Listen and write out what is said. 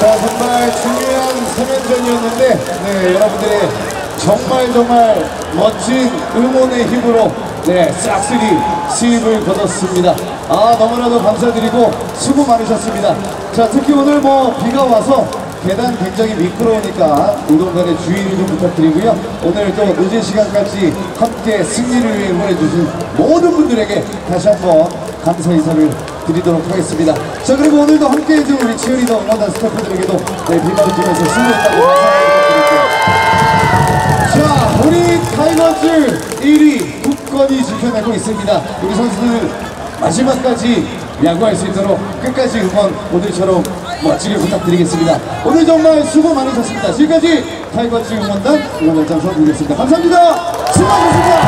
자, 정말 중요한 3연전이었는데, 네, 여러분들의 정말 정말 멋진 응원의 힘으로, 네, 싹쓸이 수입을 거뒀습니다. 아, 너무나도 감사드리고 수고 많으셨습니다. 자, 특히 오늘 뭐 비가 와서 계단 굉장히 미끄러우니까 운동관의 주의를 좀 부탁드리고요. 오늘 또 늦은 시간까지 함께 승리를 응원해주신 모든 분들에게 다시 한번 감사 인사를 드리도록 하겠습니다. 자, 그리고 오늘도 함께 해준 우리 치어리더 응원단 스태프들에게도 네, 비바리 팀에서 수고했다고 감사드리겠습니다. 자, 우리 타이거즈 1위 굳건히 지켜내고 있습니다. 우리 선수들 마지막까지 야구할 수 있도록 끝까지 응원 오늘처럼 멋지게 부탁드리겠습니다. 오늘 정말 수고 많으셨습니다. 지금까지 타이거즈 응원단 응원단장 서한국이었습니다 감사합니다. 수고하셨습니다.